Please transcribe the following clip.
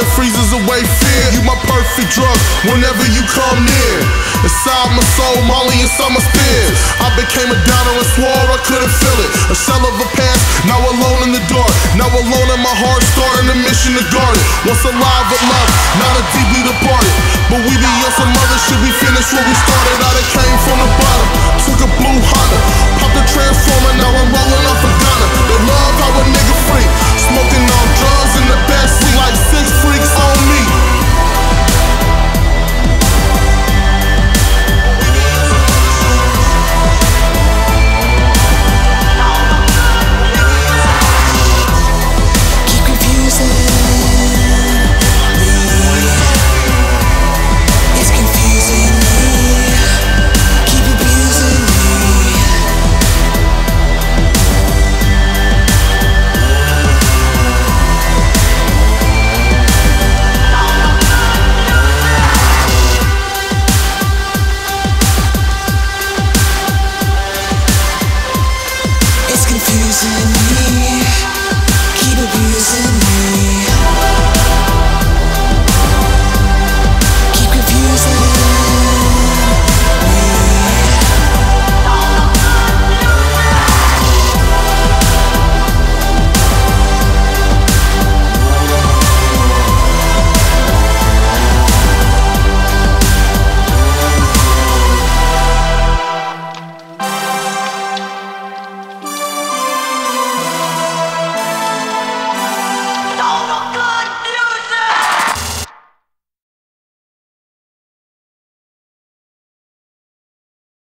it freezes away fear. You my perfect drug whenever you come near. Inside my soul, Molly and my spears. I became a downer and swore I couldn't feel it. A shell of a past, now alone in the dark. Now alone in my heart, starting a mission to guard it. Once alive but love, not a deeply departed. But we be on some mother should we finished what we started.